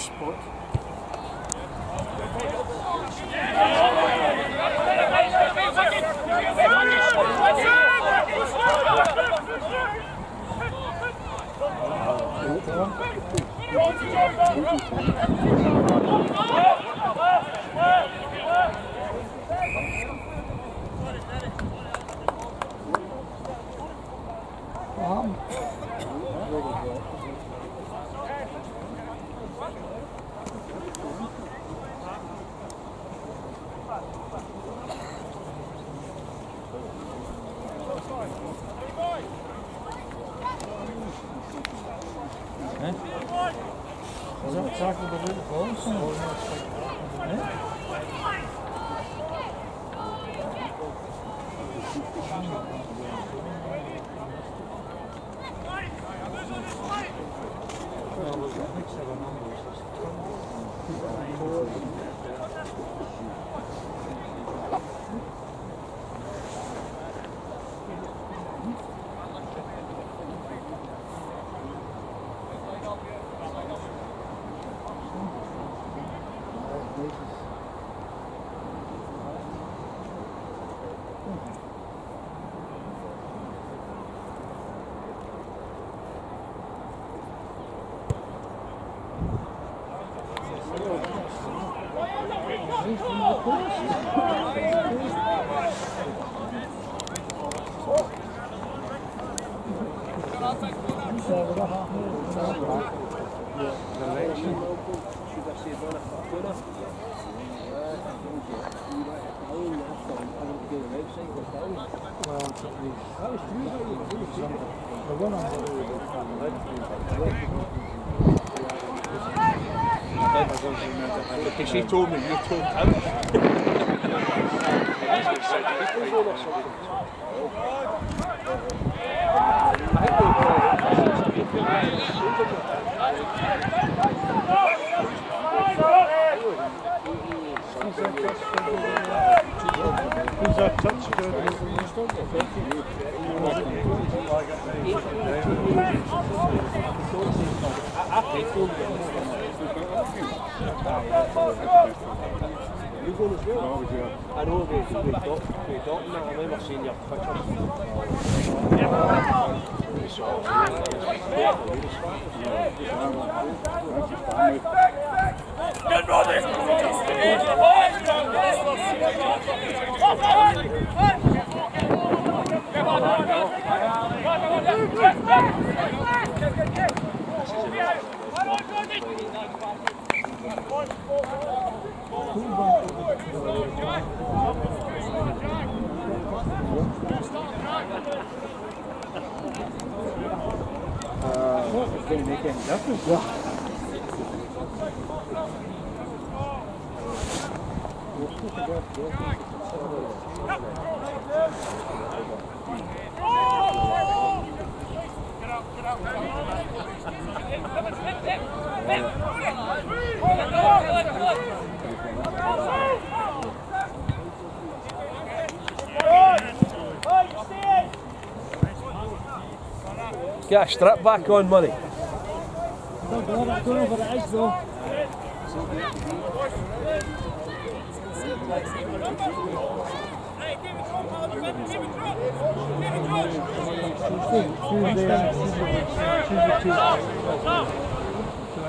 sport. Wow. Será que o governo Bom, she told me you told him. Who's that touch? I paid for it. Get, get, get! Get out, get out. Yeah, strap back on, Murray.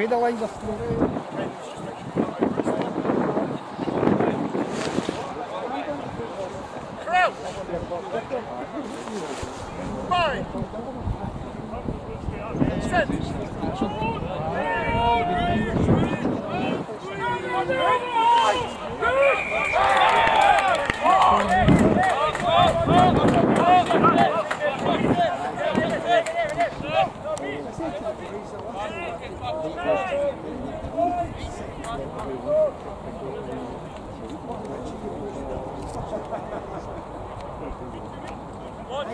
выдала из-за What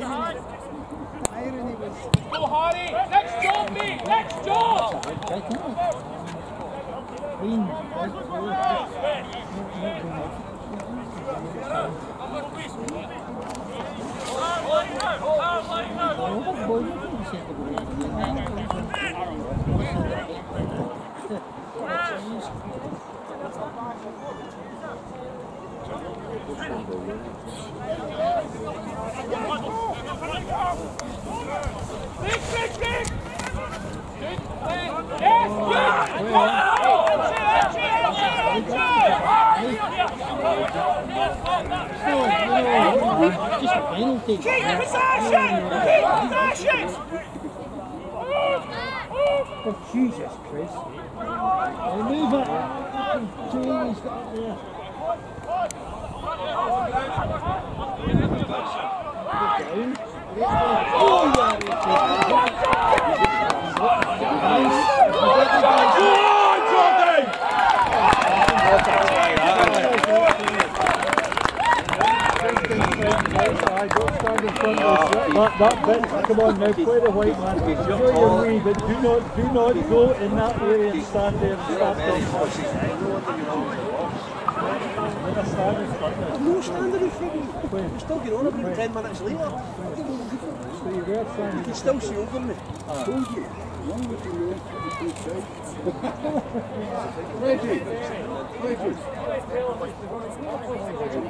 the hell? Penalty. Keep possession! Keep possession! Oh, Jesus Christ. Hey, move it. Jeez, get up there. That bit, come on now, play the white man. Your wee, but do not, do not go in that way and stand there and start them. Stand in front of No front of me. We're still getting on about 10 minutes later. So you were You can still see over me. I told you. Reggie! Reggie!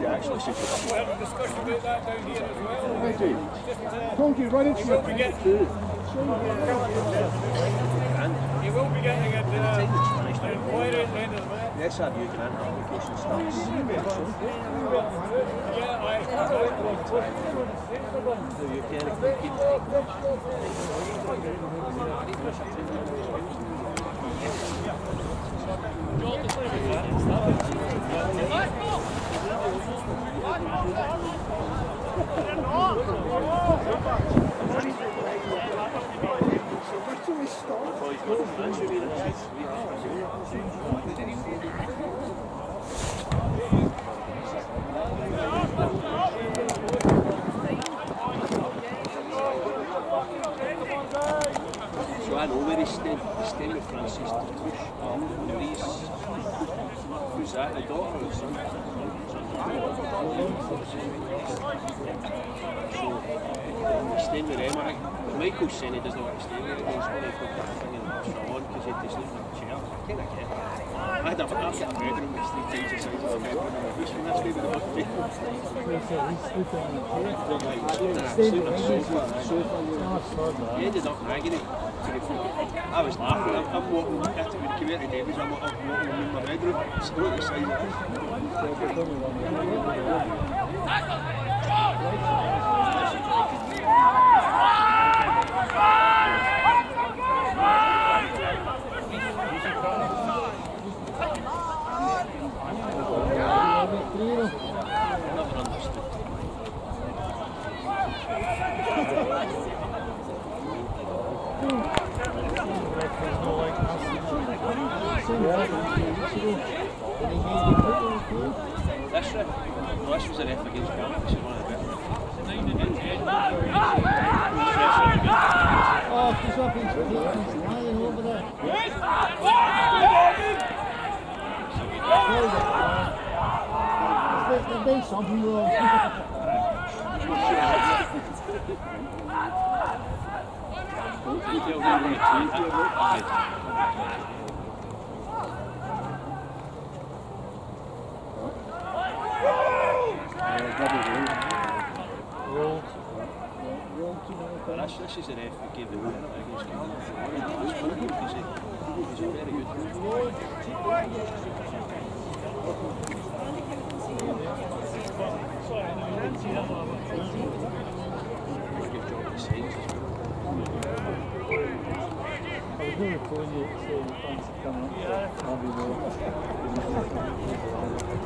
actually should We'll have a discussion about that down here as well. Reggie! Told you right into your We get- too. You will be getting a uh, inquiry at the end of the I you can enter application starts. So I know where he's staying. He's staying with Francis to push. Maurice. Who's that? The daughter or the son? So he's staying with them. I think. But Michael's saying he doesn't want to stay with him. He's going to put that thing in Sean because he had to sleep in a chair. I kind of get it. I had a, bedroom that's three times the size of a bedroom in my house when I stayed with the husband. Nah, sleeping on a sofa. He ended up nagging to the foot. I was laughing. I'm, I'm walking, after we came out Davies, I'm, I'm walking in my bedroom. It's not the size of it. No, this was a ref against Ghana. This is one of the better. Oh, he's up, he's, he's lying over there. There's, been something wrong. You Good for you, so you can't come up. I'll be there.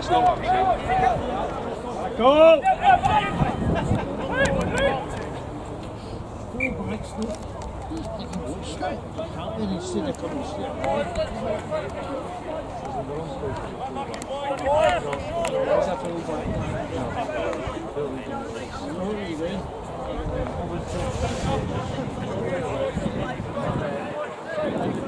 Ga snel langs, hè. Go! En hij zit er gewoon stil. Is dat veel bij? Ik hè. Over het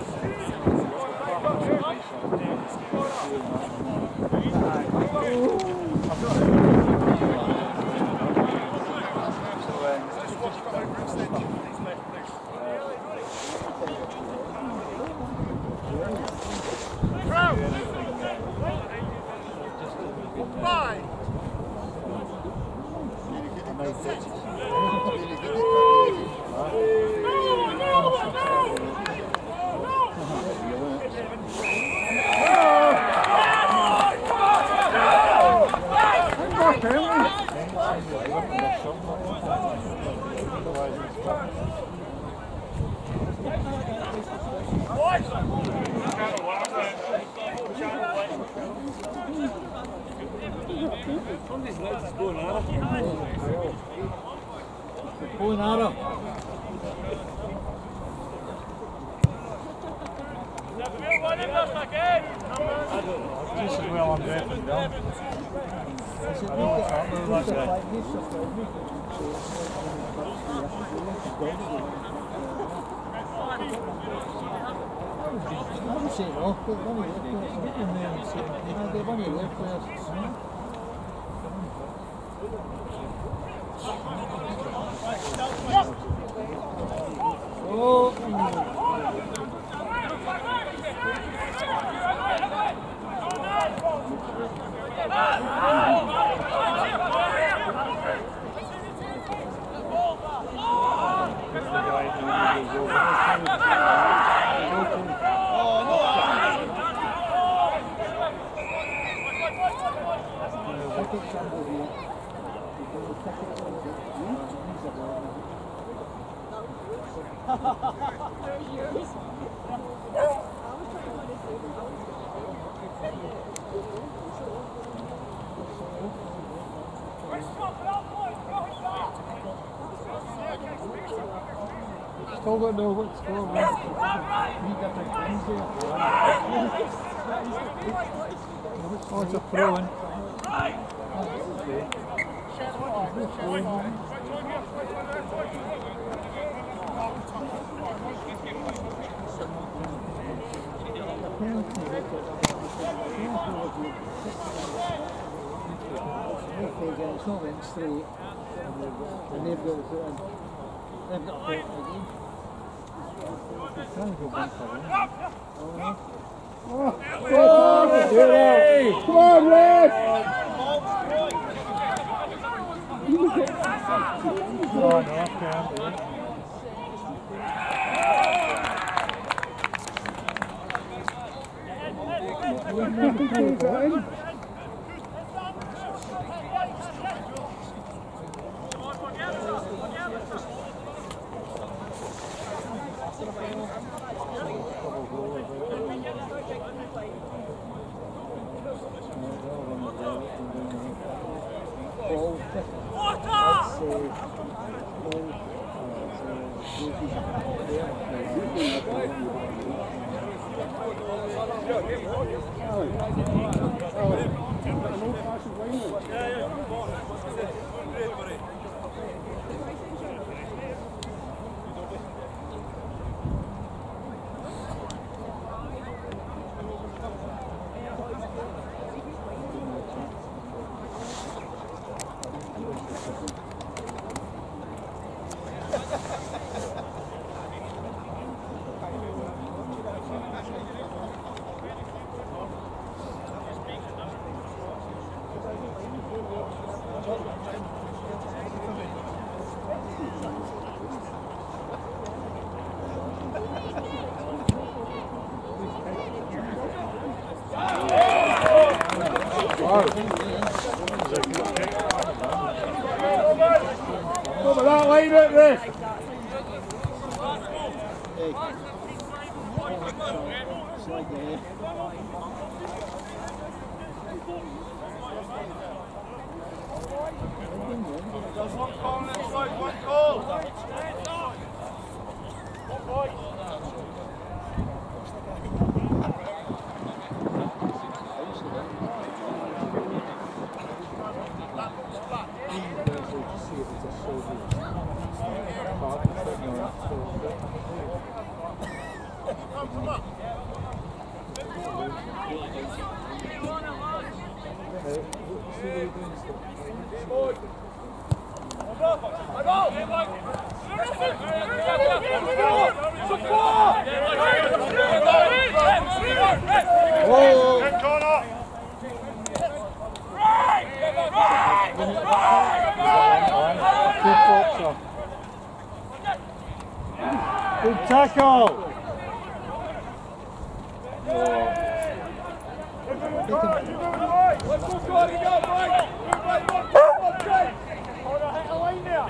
don't know what's going on. Three different things there. Oh, it's a throw in. It's not went straight. And they've got to put in. They've got to put it. Come on, Rick! Oh, I can't. Ball. Get corner. Good boxer. Good tackle. Let's go, go, go, right. Move right, one, one, okay. Hold on, hit the line there.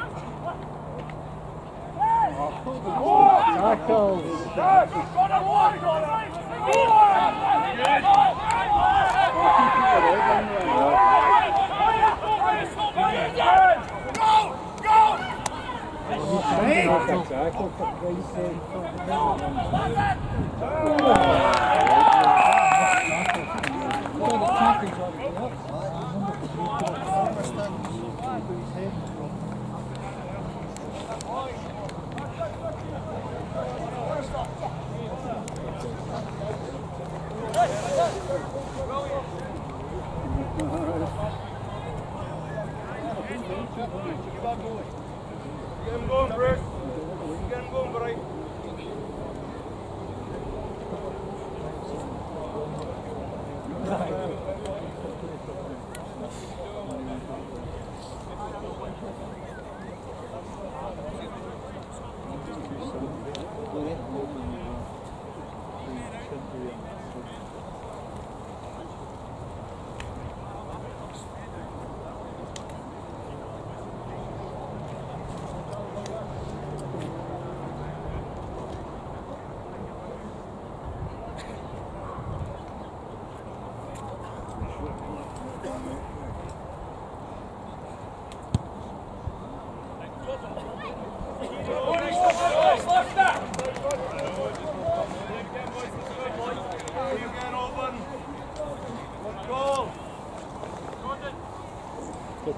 Tackles. Got a one. Go, go. Tackle for Christ's sake. Well, Get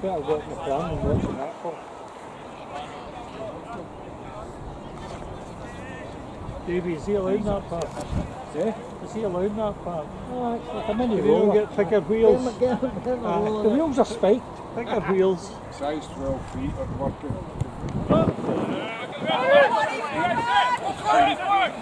better get in the plan and watching that for. Davey, is he allowed in that part? Eh? Is he allowed in that part? Oh, it's like a mini If you roller. get thicker wheels. get him- get him a Ah, the there. wheels are spiked. Thicker wheels. Size 12 feet of working. Forward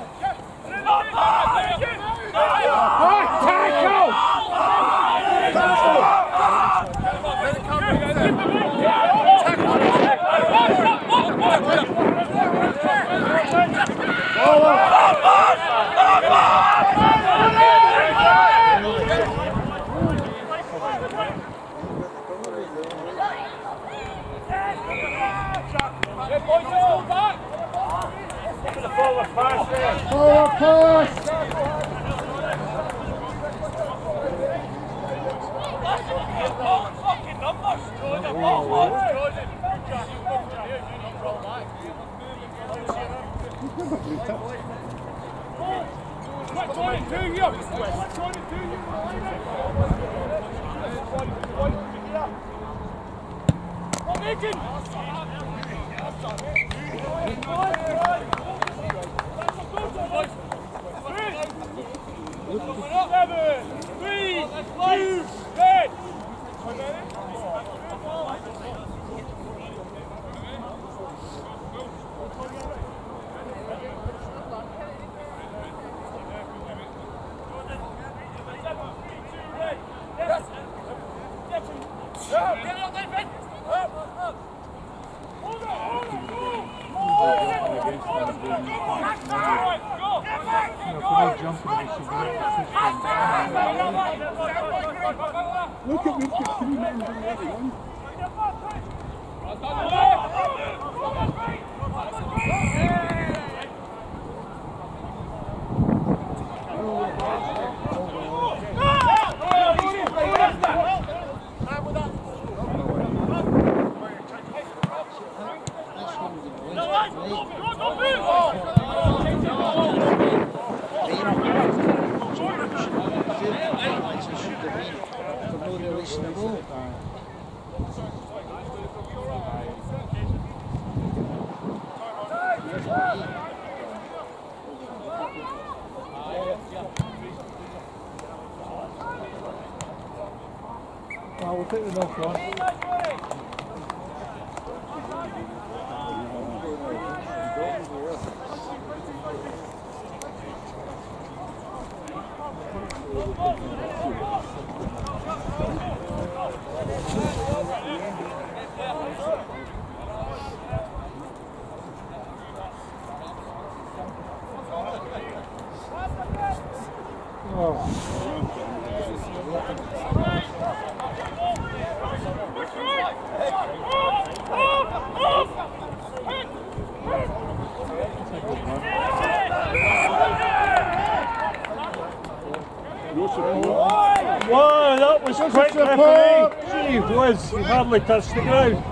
Whoa, that was That's quick, referee. Gee whiz, you hardly touched the ground.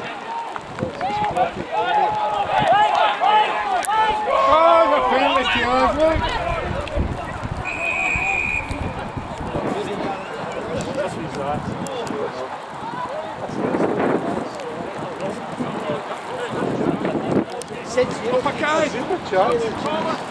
ja.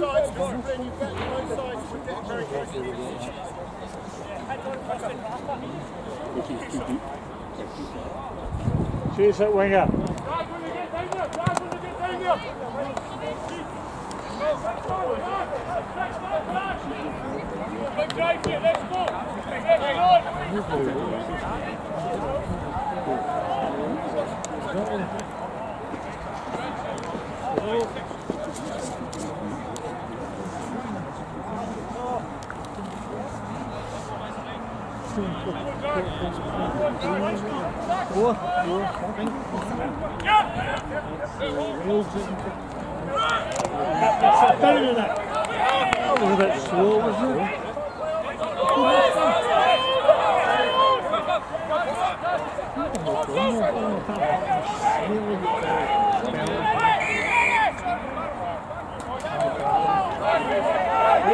sides, Corbin, you've got both sides to get very quickly. Chase that winger. Guys, when you get there, guys, when you get there. Big drive here, let's go. Get on. О,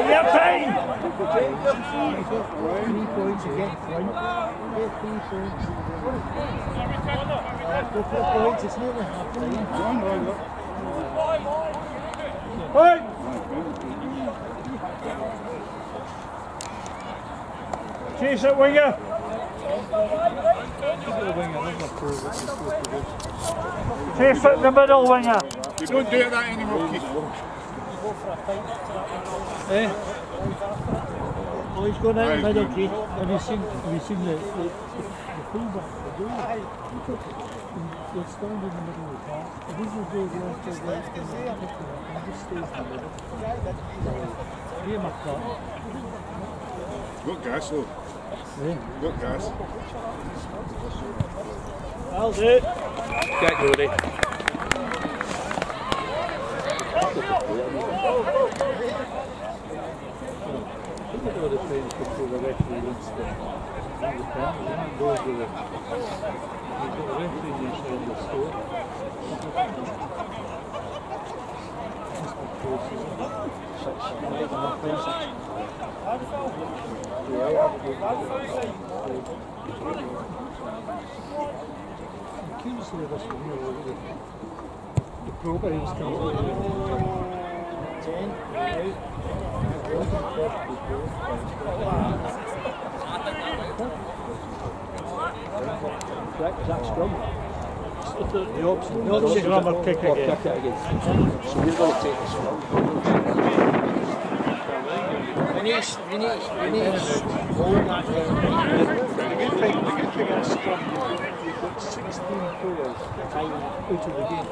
Yep, hey! Three points to get three points. Go for the points, it's nearly time. Right. Chase that winger. Chase it the middle winger. You don't do that anymore, Keith. Oh, he's going out in the middle, Keith. Have you seen, have you seen the, the, the fullback, the goal? Standing in the middle of the park. If this is goes left or right, then he just stays in the middle. Here, my car. Got gas though. Got gas. That'll do it. Get. Look at all the Помидоры стоят, как предлагать клиентство. Там долго. Рынки не шарили сто. Aquilo se leva a subir o olho do proga e os caras. 10, 8, Zach Scrum. The option, the option Scrum or kick again. Or kick it again. So we're going to take the Scrum. We need, we. The good thing, the good thing is scrum, you've got, 16 players time out of the game.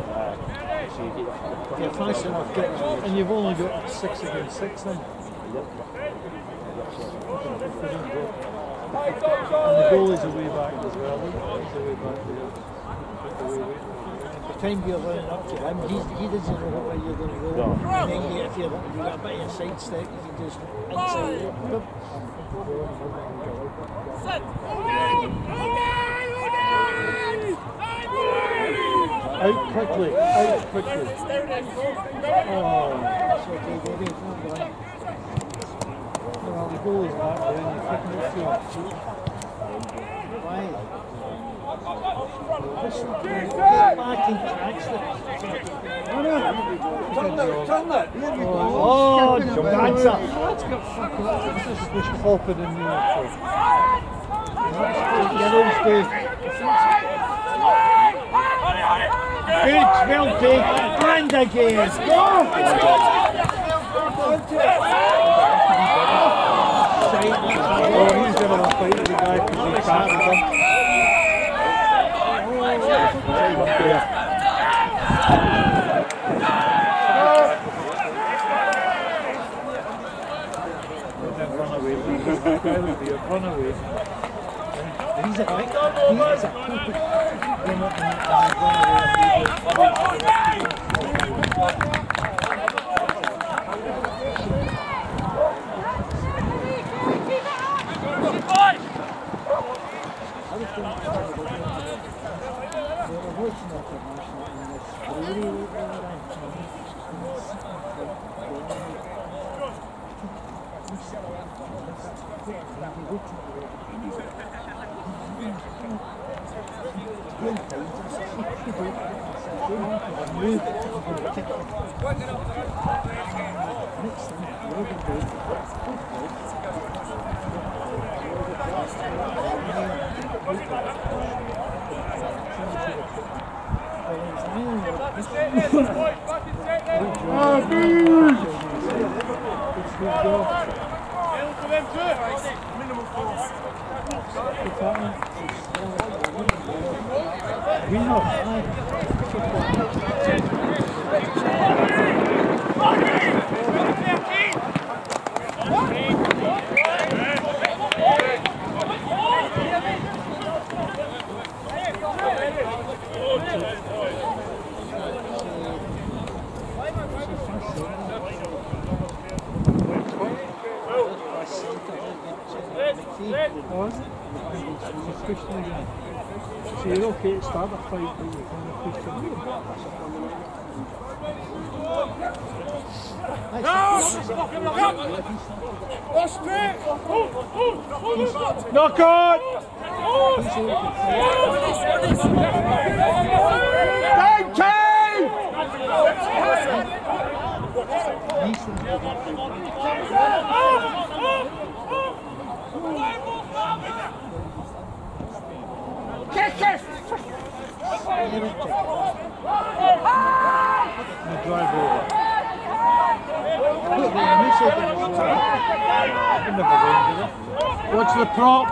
So you get You're fast enough getting And you've only got six against six then. And the goal is away back as well. He's away back there. Away, away. the time you're running up to him, he, he doesn't know what way you're going to go. And then you, if you're, you've got a bit of a side step, you can just inside it. Boom. Set. Out quickly, out quickly. Oh, It's okay, baby. It's not gone. well, the goalie's back there and you're kicking it through. Why? Listen, get back and actually. Turn it, turn it. Oh, Skipping that's about. a that's got fucking This is just popping in there. Good, well taken. And again. Oh, he's giving a fight the guy because he's tackled him. Run away, run away. he's a, he's a perfect winner and I'm going to Minimal force. 윈너 He's again. So you're okay to start a fight, but you kind of push them. Knock on! You drive over. Watch the prop.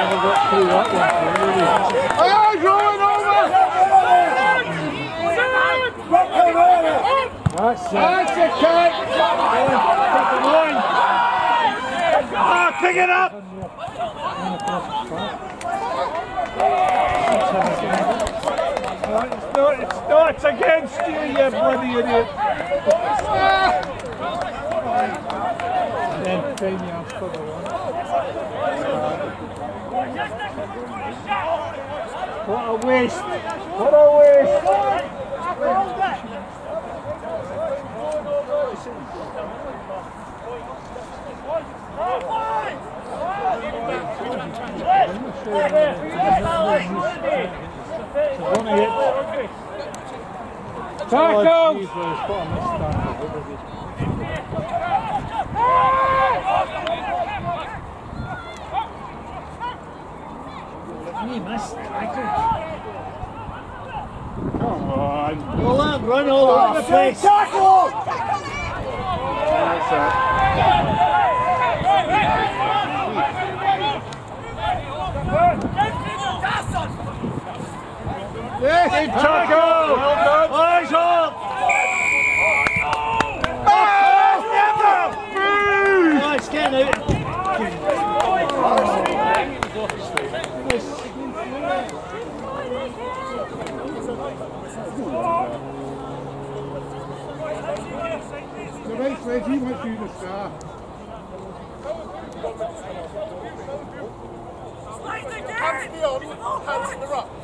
Never got through that one. really. That's it. That's it, Kate. Ah, pick it up. Not, it's against you, you bloody idiot. then after the one. What a waste! What a waste! Tackle! You. Come on! Well, that run all over the place. Yes, tackle! Well done! Eyes! Reggie the you to start. Hands in the arm, hands in the rock.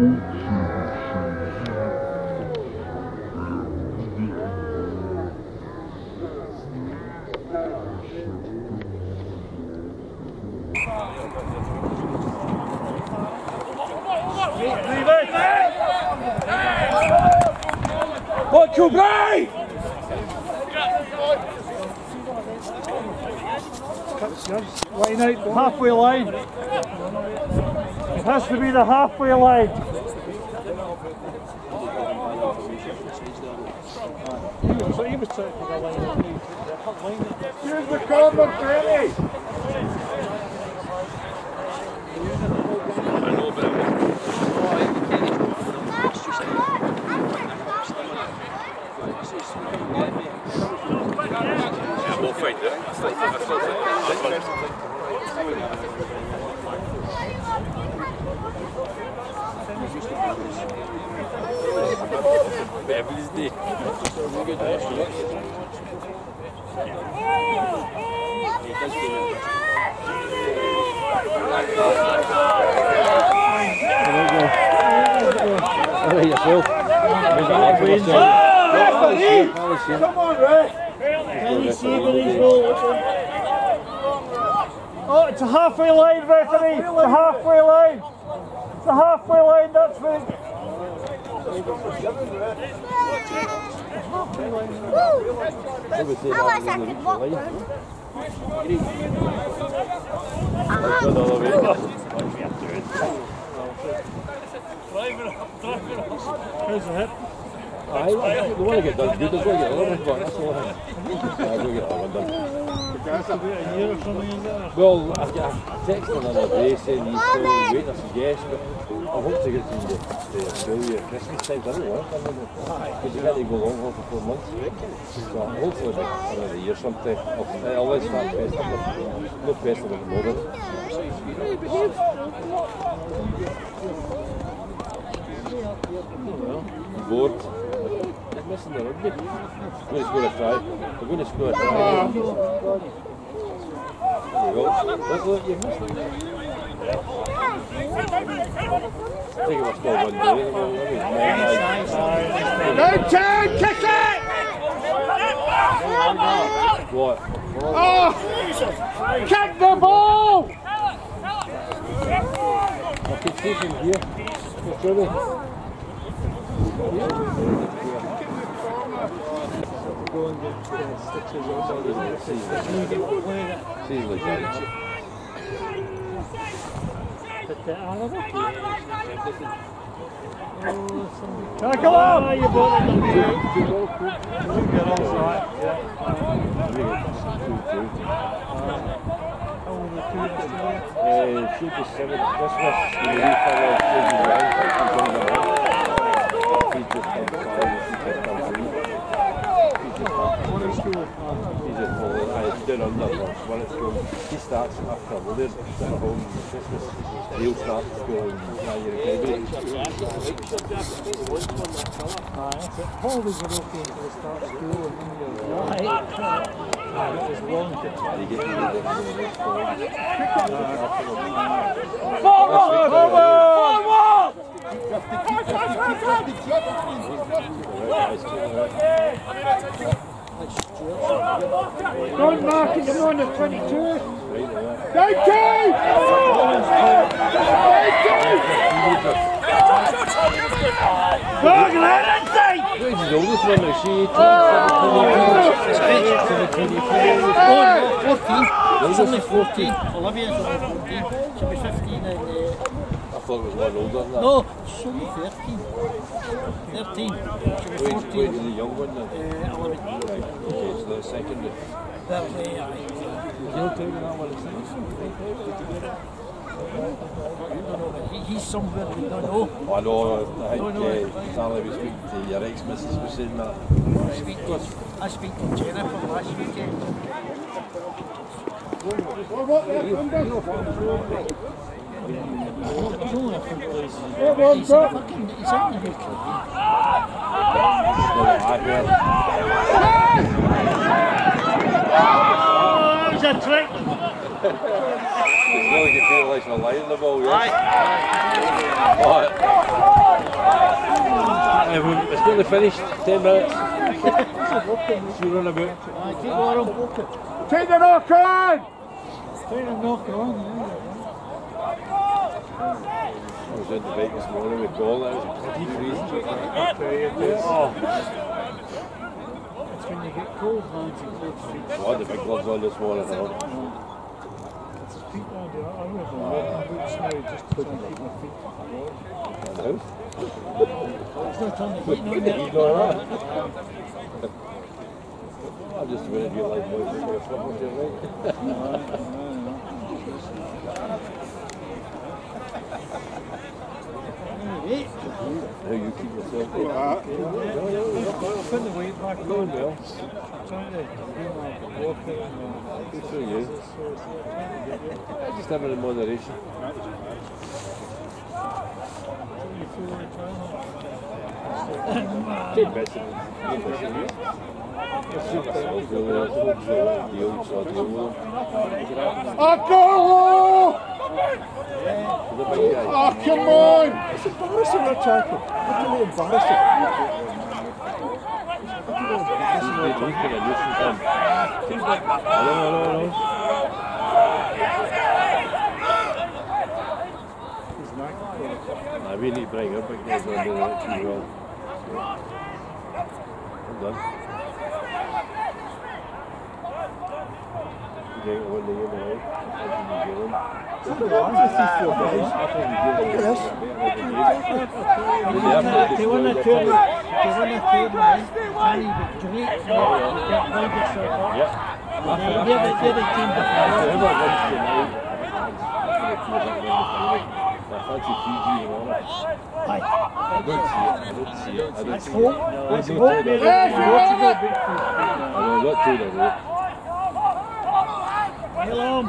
Bay! Line out halfway line. It has to be the halfway line. Here's the combo, Granny! Ja, wel feit, hè? Dat is wel. When he's? Oh, it's a halfway line, referee. It's a halfway line. It's a halfway line. That's it. I wish I could walk one. How's the hip? I, I want to get Nee, dat wil ik het. Dat is goed, dat wil ik het. Dat wil ik het. Dat wil ik het. Wel, als je tekst dan dat het en die speel, weet dat ze ik het. dan hoort zich het niet. Dat speel je kerstmis zijn wel hoor. Dus ik ben ik wel het. voor mond. ik het. Dat de hier soms, of alles van het beste, nog beste dan nodig. Nee, begint. Missing the rugby. I'm going to score a try. I'm going to score a try. There you go. Look, look, you missed it. I think it was still one day. No turn, kick it! What? Kick the ball! I can see from here. It's really. Go and get uh, stitches or something. Seems like that. But the Arab. Oh, somebody. Tackle him! Ah, you bought it. Two girls, right? Yeah. I think it's two, two. How old are the two girls? Uh, shoot the seven Christmas. The wee fellow going to just on five. He's just on three. school. He said, well, I don't know, love one. When it's going, he starts after, well, there's at home Christmas, he'll start school and you're a baby. Holidays are okay until start school and then you're right. It's long to Forward! Forward! Forward! Forward! Don Martin, come on, the 22. No, she's only 13. 13. She was 14. Wait, wait, the young one then? Uh, 11 a second. That was AI. He's somewhere we don't know. I know, I think know uh, was speaking to your ex-missus was saying that. I speak, I speak to Jennifer last weekend. He's a he's in the UK. So I heard. Oh, it's a trick. It's not like you feel like you're lying the ball, yes? Right. It's nearly finished, 10 minutes. She run about. Aye, keep going. Take the knock on! Trying to knock on, yeah. I was in the bike this morning with Paul, that was pretty freezing. Oh, It's when you get cold hands and cold feet. I had the big gloves on this morning. I know. Feet on the I wear the walking boots now just to try and keep my feet warm. And the house. It's not on the heat, no, no. know that? I'm just a minute you like boys to go football, right? How you keep yourself fit. Put the weight back Going on. well. Do my walking and Good for you. so it's trying to get you. Just having in moderation. You feel like The. Oh, come on! It's embarrassing, that tackle. You embarrassing? Nuisance, him. I really bring up on doing that well. Done. They or the other way. Te van a turn, te van a turn line, and the Greek line is so far. Yeah. The other, the other team to follow. Everyone wants to know. I thought you Fiji and all that. I don't see it. I don't see it. I don't see it. Let's go. Let's go. Let's go. I don't look through the rope. Hello. We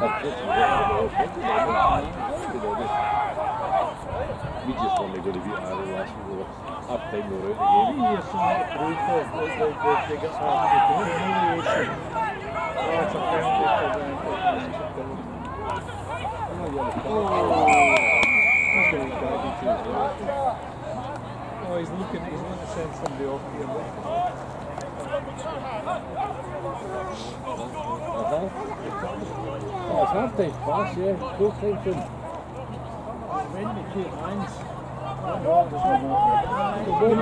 just want to go to beat Ireland last week. Half time they were out of the game. Yes, I had to prove it. They, got the humiliation. Oh, it's a penalty for them. It's a penalty. Oh, yeah, the penalty. He's going to guide it as well. Oh, he's looking, he's going to send somebody off here. Uh-huh. Ja, fertig. Was, ja. Gut, Wenn ich hier eins. Ja, Ik ben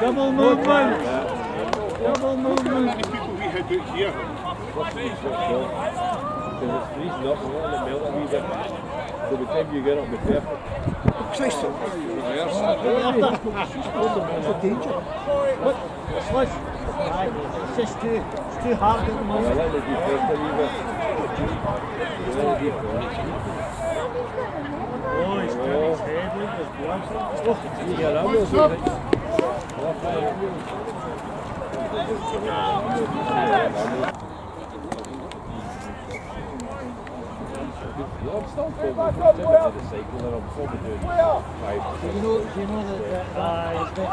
Double movement! Double movement! How many people we here? What's the switch on? Because it's freezing up and letting it melt a wee bit. So by the time you get up, it's perfect. It's a danger. Slush. Aye, it's just too, it's too hard at the moment. let the defense a wee bit. Let the defense. Oh, he's got his head like his blood. You get up, you'll do it. Off the- Yeah, I'm still the cycle and I'm probably doing five to You six. know, you know that, that, that is that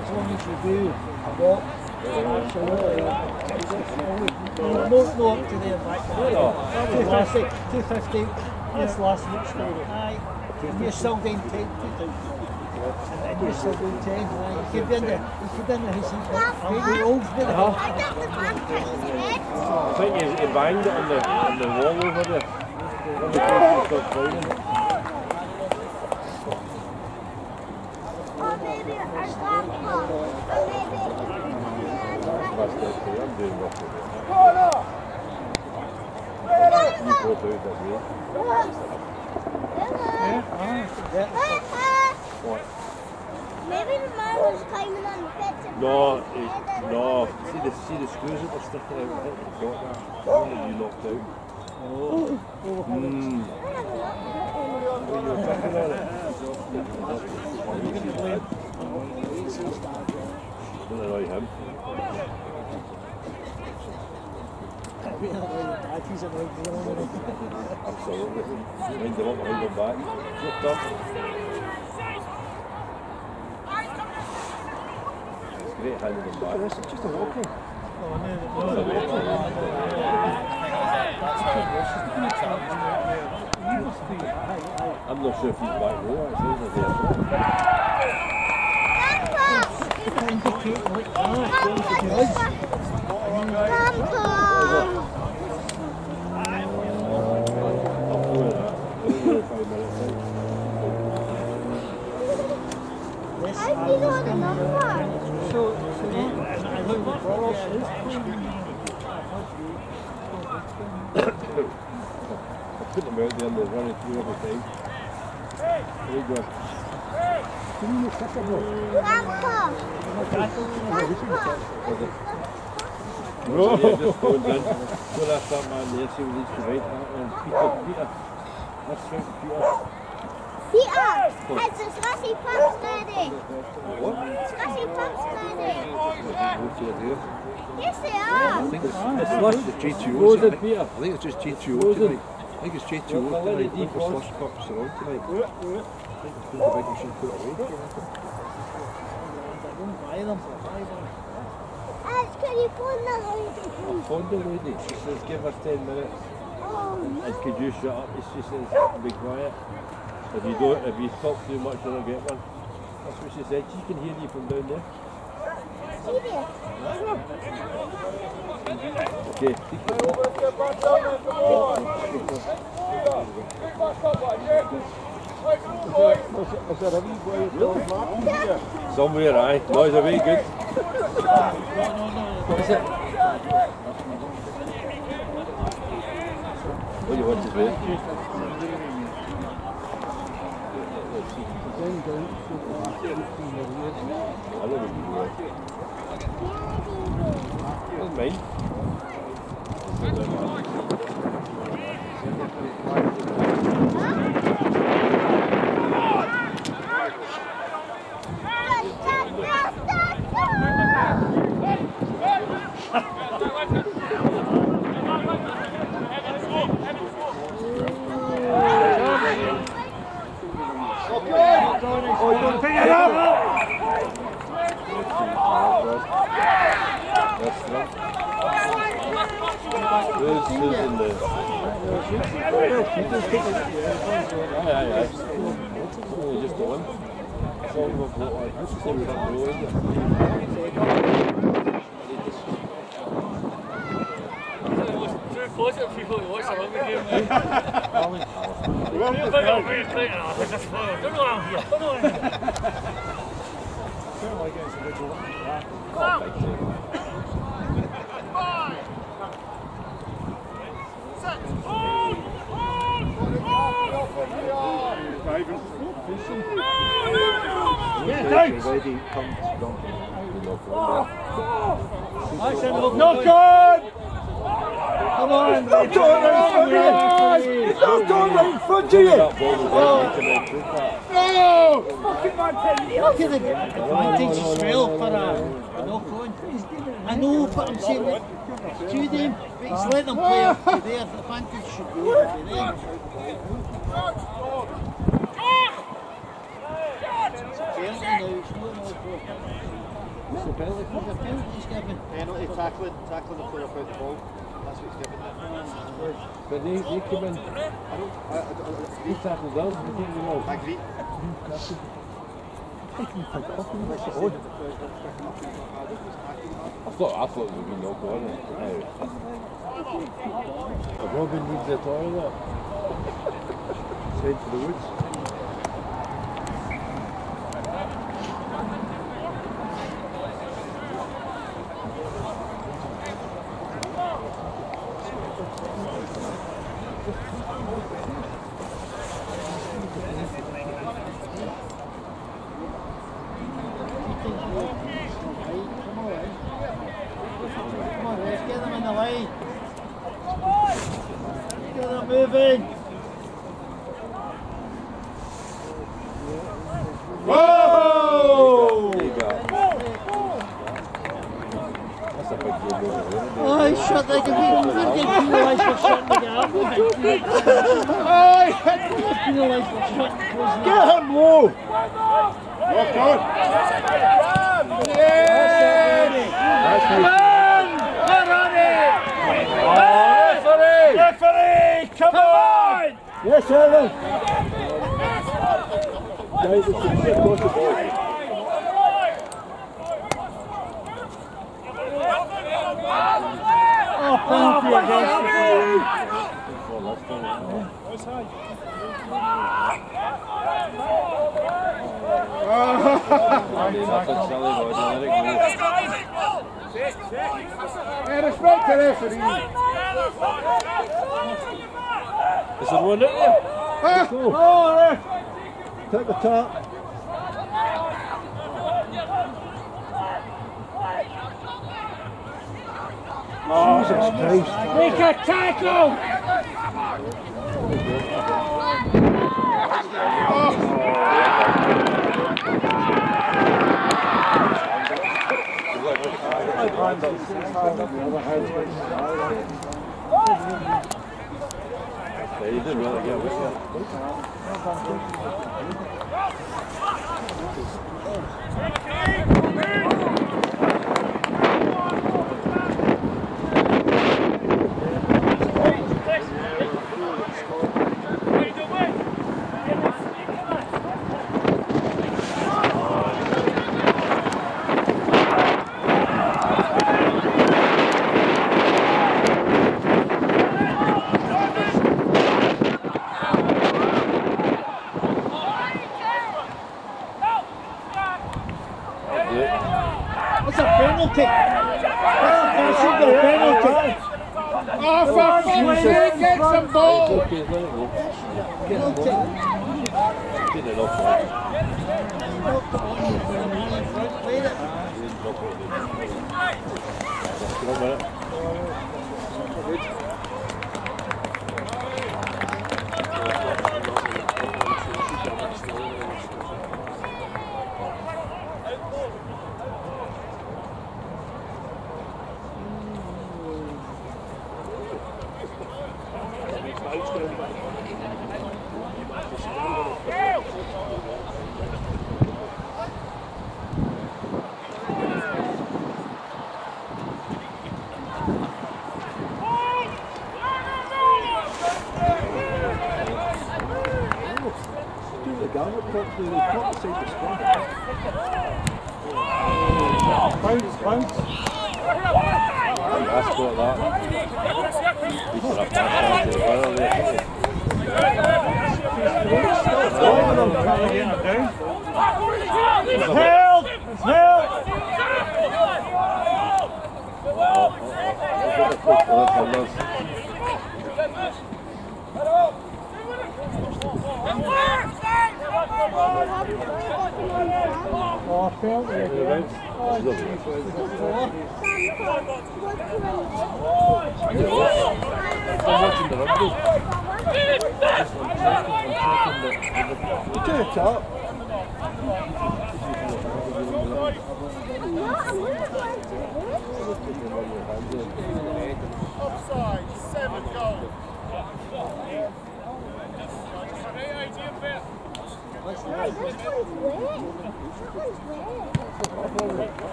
as long as you do a walk, absolutely, no, no, no up to there, back. Two fifty, two fifty, that's last week's story. Aye, and you're still doing ten, two and you're still doing ten, aye, you could be in the, you could be in the house, maybe old, but I got the vampire head. I think you, you banged it on the, on the wall over there. No, it, head in. no. See the see the screws that were sticking out. I think you got that. One that you knocked out. Don't annoy him. Absolutely. Wind them up, wind them back. Look up. It's great handing them back. Just a walking. I'm not sure if. Only five minutes out. This I see on the number. So, so Put them out there and they're running through every time. There you go. Grandpa! Grandpa! No. Yeah, just going down. So that's that man there, see what he's. And Peter, Peter. That's Peter. Peter! It's uh, a scratchy pumps lady! What? Scratchy pumps lady! What's he do? Yes, they are! think it's, it's slush, it's G2O. Frozen I think- Peter. I think it's just G2O Frozen. tonight. I think it's G2O Well, well, tonight. it I think the slush pups are on tonight. I think it's been the big machine put away. Don't buy them. Buy them. Ask, can you phone the lady, I please? phoned the lady. She says give her 10 minutes. Oh, And could you shut up? She says be quiet. If you don't, if you talk too much, you'll not get one. That's what she said. She can hear you from down there. Okay. Is that a wee boy? Somewhere, aye. No, it's a very good. You? That's. Oh, you don't pick it. Aye, just just row, isn't it? Two positive people who watch the rugby game. You're big on me, Clayton. I think that's fine. Don't know I'm here. Don't know I'm here. Certainly against the Ridge Rock. Oh, big time. Already comes donkey. Knock on! Come on, Knocked on right in front of you! He's knocked on right in front of you! That ball oh. was there, he can improve that. No! Look at the advantage as well for a, a knock on. I know, but I'm saying that to them, but he's let them play up to there. The advantage should go over to them. Penalty now, it's not an awful. The penalty for? A penalty he's given. Penalty, tackling, tackling the player about the ball. But they, they came in, I don't, I, I, I, he tackled us, we came in I agree. I thought, I thought it would be no corner. Robin needs the toilet. Side to the woods.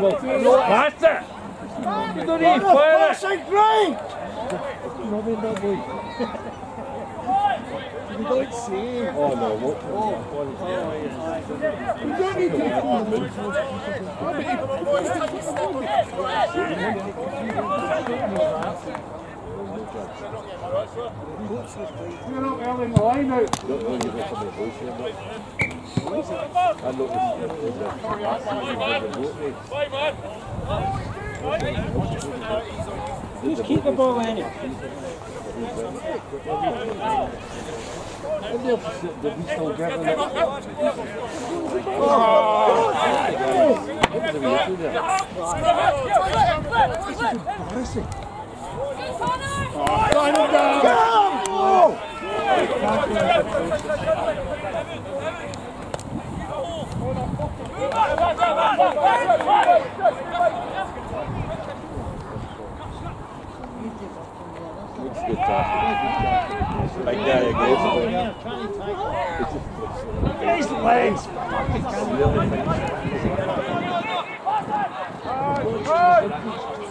Basta! Duri, fora! Não vem dar boi. Dois sim. Oh, não. Duri, Goed, goed. Nu nog wel in de lijn uit. Dat wil je wel van de boosje hebben. Just keep the ball in it. Line him down! Come! Looks tackle. Big guy aggressive. His legs!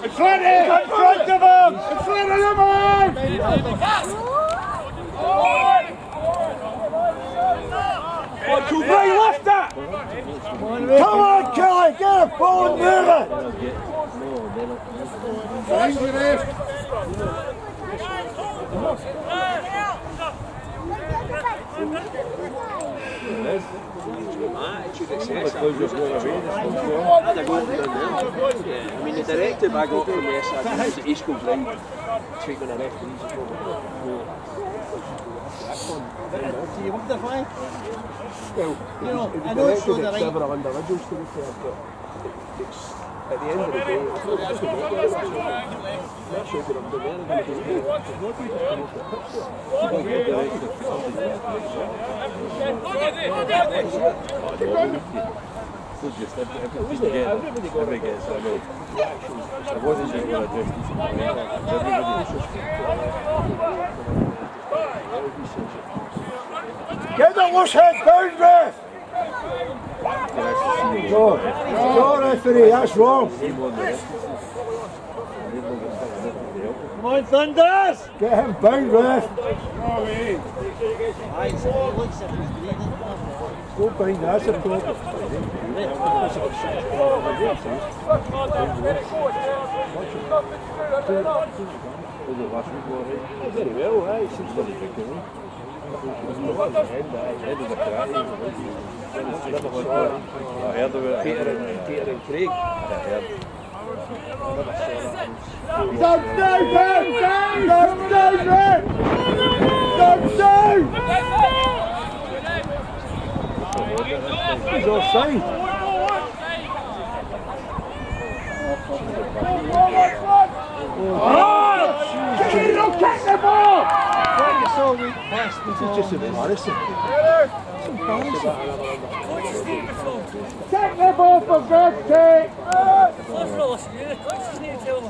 In front of! In front of him! In front of him, man! Right, lift that! Come on, Kelly, get a ball move it. Swing de. Yeah, I mean, the director I from the SID treatment of is over. Do you want the? you know, I know it's not the right... individuals to che si but it's, at the end of the day, it's not just about that, it's that shows that I'm demanding that it's more than what we can look at picture. Like the director. It's just everybody gets, everybody gets, I know. It wasn't just what I did, everybody was just... Everybody was just... Quem não nos respeita? Senhor, senhor referi, é João. Moitandas! Quem respeita? Desculpa, Inácio, toda. Tudo baixo, eu vou. Eu, é, isso é Tering kreeg. Dat een Dat stuiver! Dat stuiver! Zo zijn. Oh, Kiro, kijk naar bal! É, we passed the ball. This é. just embarrassing. é embarrassing. What is Steve before? Take the ball for God's sake! Flash roll us, the coaches need to tell them.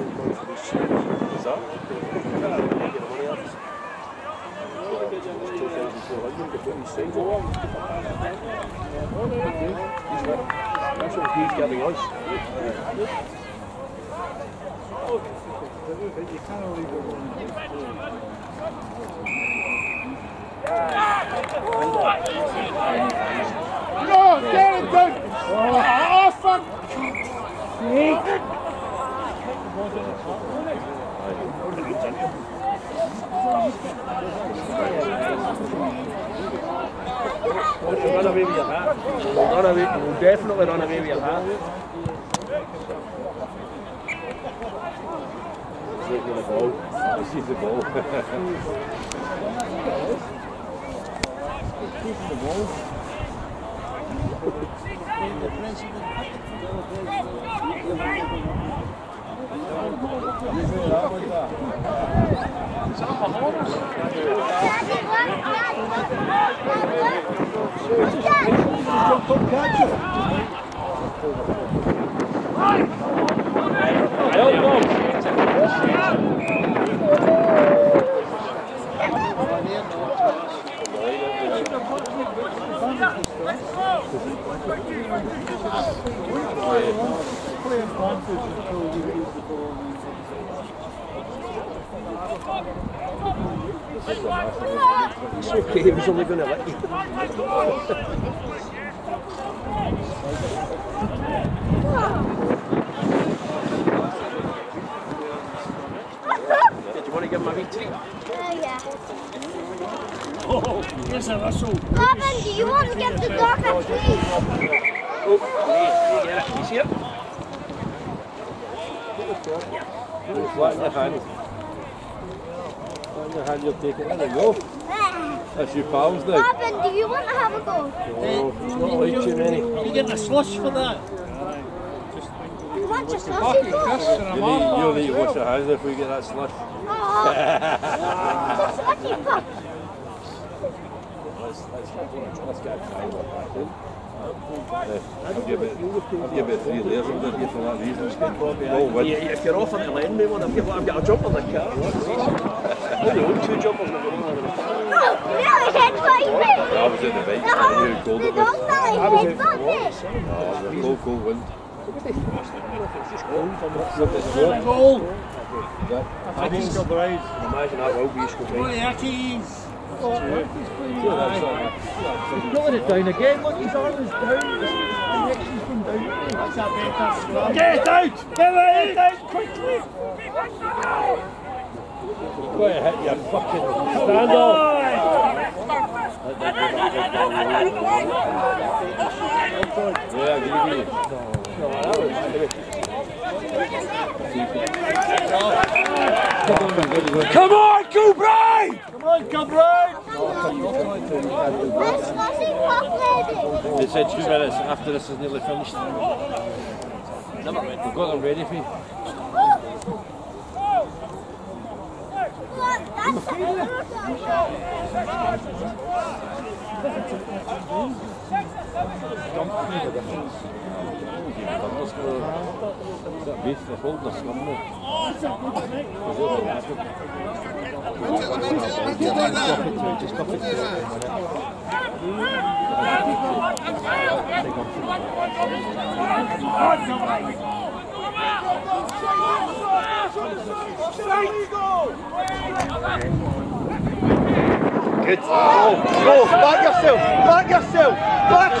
Za? No, get it done! Oh, ah, fuck! Dona ve viajar, Dona ve, un in Let's go! It's okay, he was only going to let you. Did you want to give him a wee treat? Oh, here's a whistle. Robin, do you want to give the dog a treat? Oh, it. You see it? Flat in your hand. Flat in your hand, you'll take it. There you go. That's your pals now. Robin, do you want to have a go? It's not like too many. You getting a slush for that? You want your slushy Fucking go? piss and I'm You on. need, you'll need to wash your hands if we get that slush. The slushy pup. Let's, let's, let's get a try with that in. I'll give it three layers of that for that reason. No win. If you're off on the line, they want to I've got a jump on the car. Only own two jumpers in the one. No, really, that's what you mean. The bike, I knew how cold it was. I was that? Imagine that will be a scoop. The Go Yankees. Pulling it down again. Look, his arm is down. His connection's down. Get out! Get out quickly! Go ahead, hit your fucking stand off. Yeah, agree with. Come on, Cooper! Come on, slushy pup lady? They said two minutes after this is nearly finished. We've got them ready for you. Look, that's Весь пошел на сломну. Go! rede. Gol, gol, paga seu, paga seu, toque.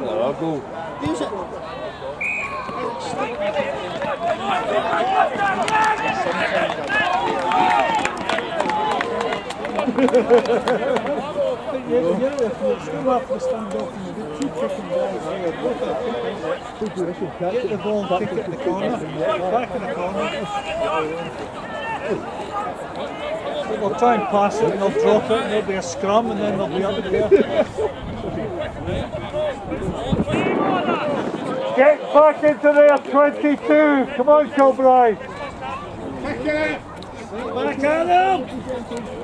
Dat was goed. Hehehehe get the ball it in the corner. Back in the corner. They'll try and pass it and they'll drop it and there'll be a scrum and then they'll be up there. Get back into there, 22. Come on, Kilbride. Back at them.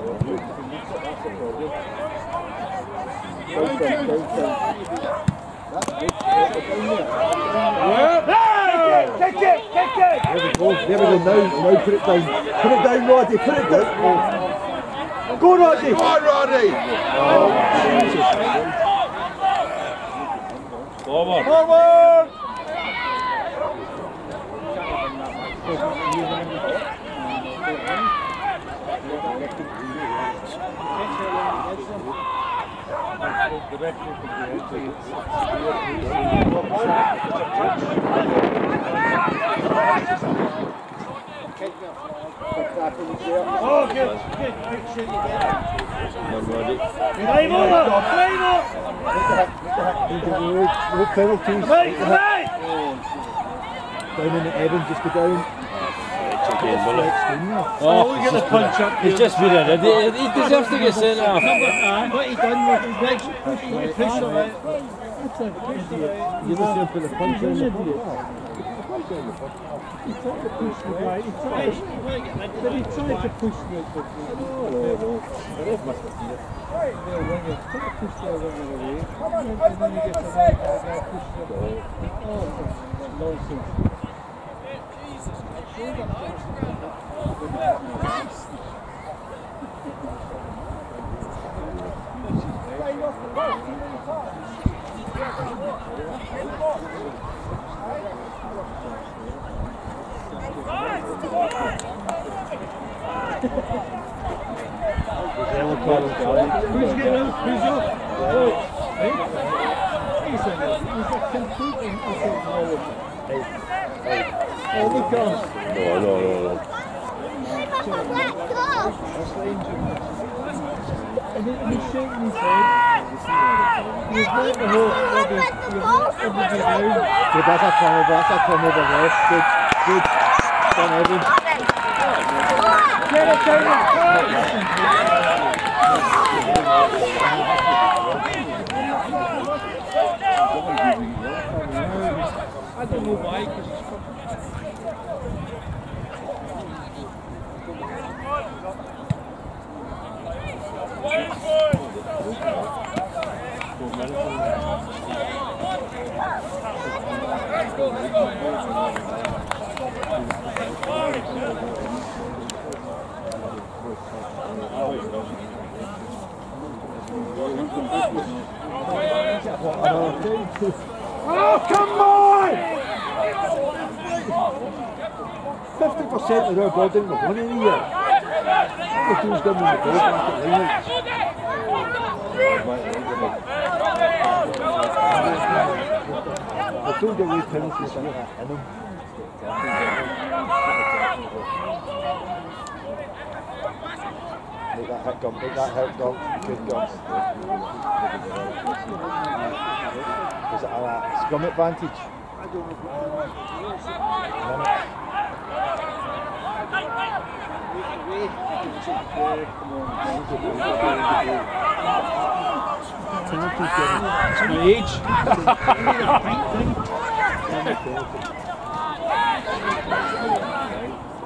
It! Take! There we go, go, now, now put it down. Put it down, Roddy, put it down. Go, Roddy! Come on, Roddy! Forward. Forward! Oh, good, good, good over, over. Penalties. Right, right. Down in the Evan, just go down. Again, it? Oh, we get the punch up. He's just been an idiot. He deserves to get sent off. What he done was he legs pushed out. You just put the punch in the. He tried to push the guy. He tried but he tried to push the. the, Who's your... Hey, he said, he said, completely, he said, no. Hey. Hey. Oh, look on. No, no, no, no. And it was shaking his head. He was like the whole body. He was everything down. Good, that's a form over, that's a form over there. Good, good. Done, Evan. Get it down, get it down. I don't know why, because it's Well, I Oh, fifty percent of our Het was one in here. Het The team's done in the goal back at Leyland. They don't away penalties in Het Is it a scrum advantage? It's my age.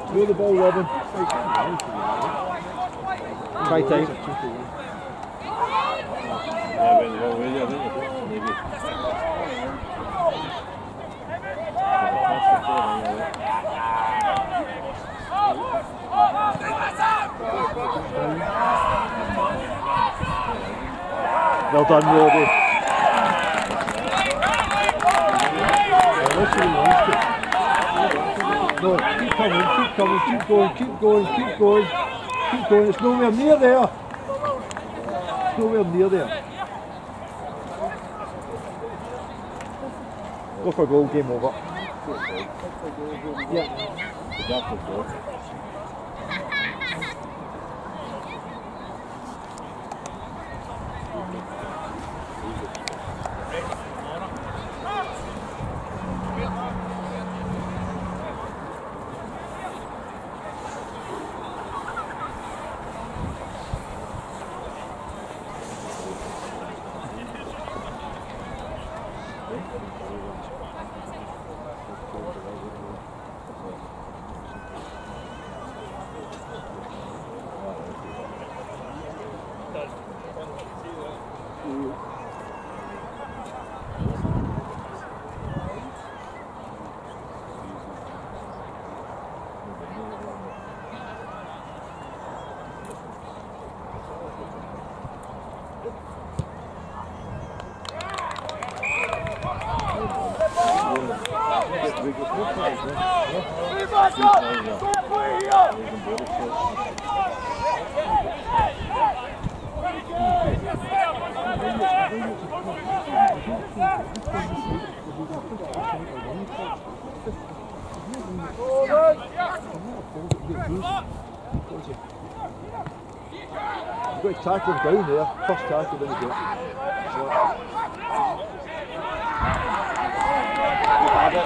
Throw the ball, Robin. Try time. Yeah, went the wrong way there, didn't you? Well done, Robbie. No, keep coming, keep coming, keep going, keep going, keep going, keep going. It's nowhere near there. It's nowhere near there. Go for goal, game over. Yeah. You've got to tackle him down there. First tackle when you get.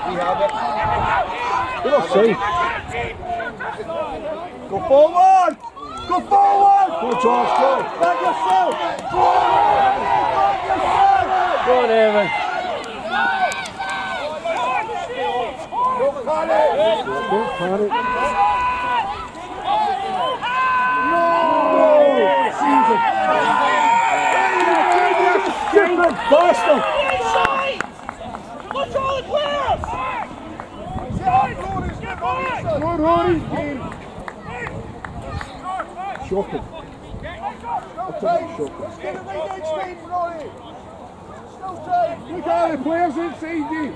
We have it. You're offside. Go forward! Go forward! Go George, go! Back yourself! Back yourself! Go on, Evan. Don't panic! No! Jesus! Stupid bastard! Go, Rory! Shocking. Shocking. Look at the players inside you!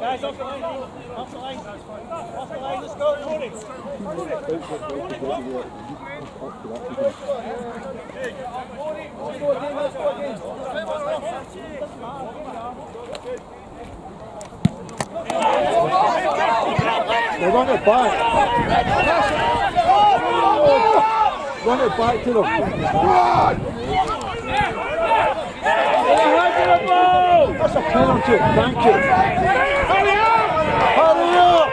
Guys, off the line. Off the line. Off the line. Let's go, Tony. They run it back. Run it back to them. That's a penalty. Thank you. Hurry up! Hurry up!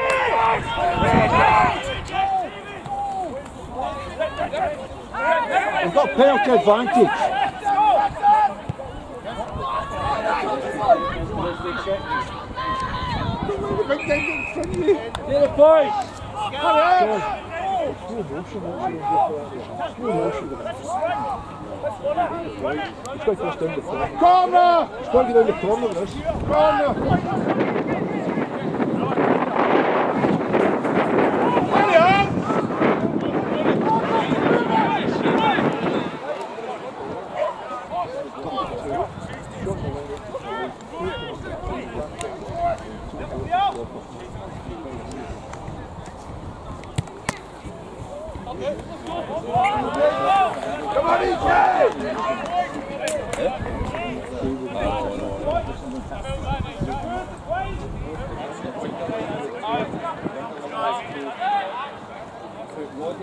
We've got penalty advantage. Vem, vem, vem, vem. Tira, foi. Valeu. Escurrou, chegou, chegou. Escurrou, chegou. Estou encostando de fora. Corner! Estou encostando de fora. Corner!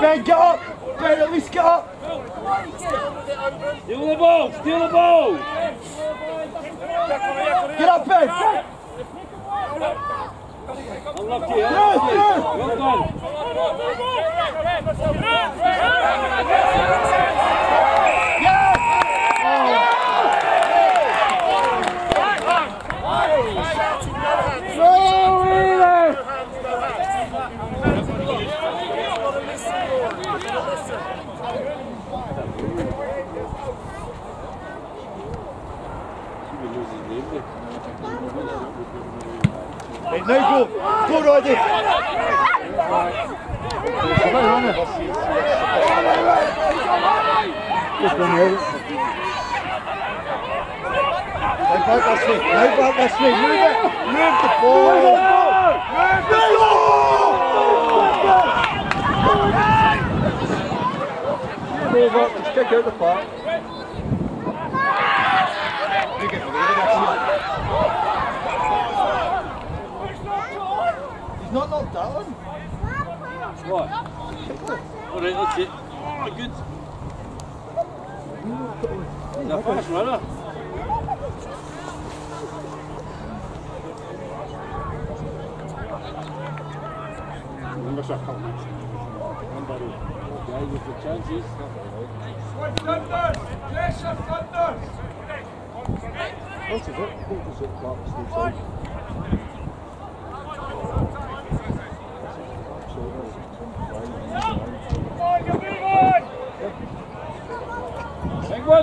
Ben, get up! Ben, at least get up! Steal the ball! Steal the ball! Get up, Ben! Unlucky, Yes, yes. Well done. Nee, Neukel, kom door dit! Ik ben heel... Hij valt als swing, hij valt als swing. De bal! De bal! Neem de bal! Kijk uit de paal. Ik heb He's not knocked down. What? All right, that's it. Oh, good. He's a fast runner. Guy with the chances. What is it? What is it? Clark's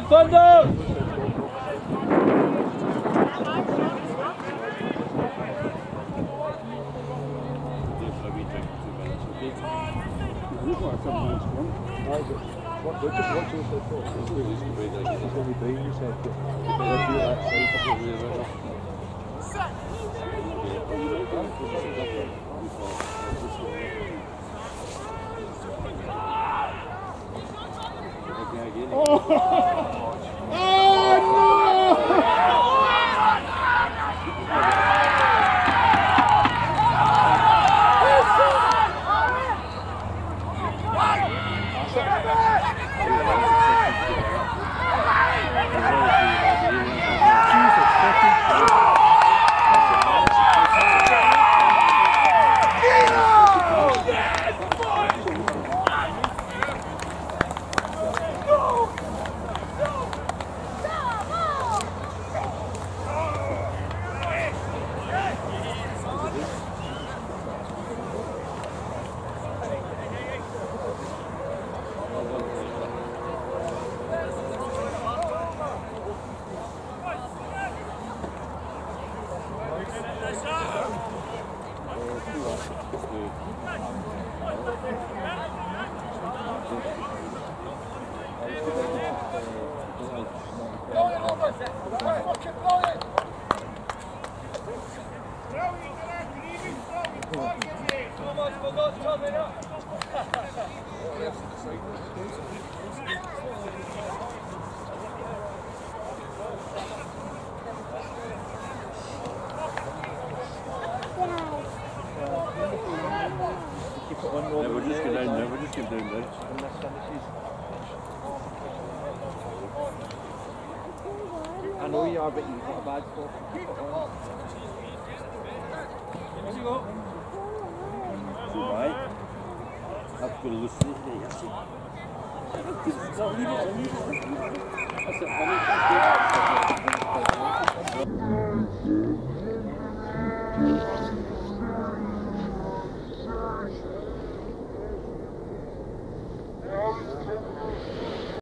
Thunder! Thunder! Oh.